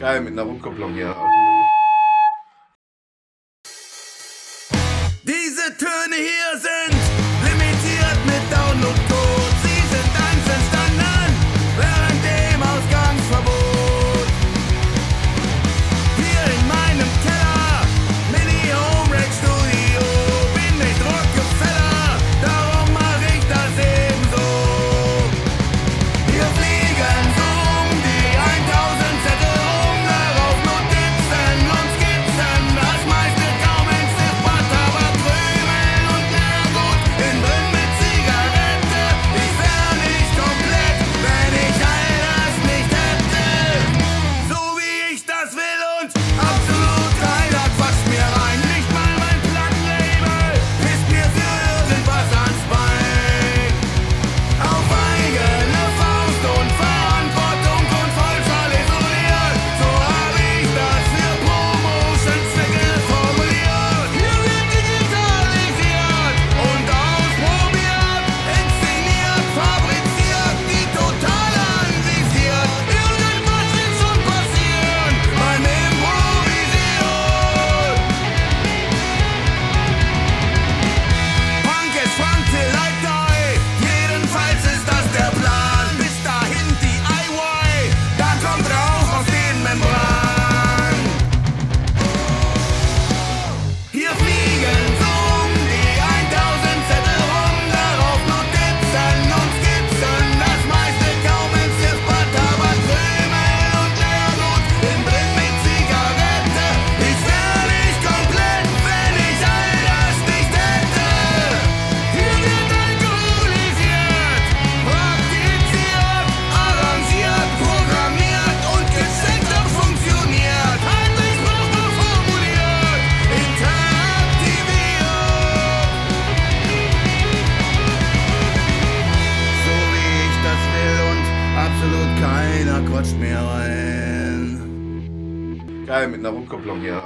Geil, mit einer Rundkopplung hier. Diese Töne keiner quatscht mehr rein. Geil, mit einer Rundkopplung hier.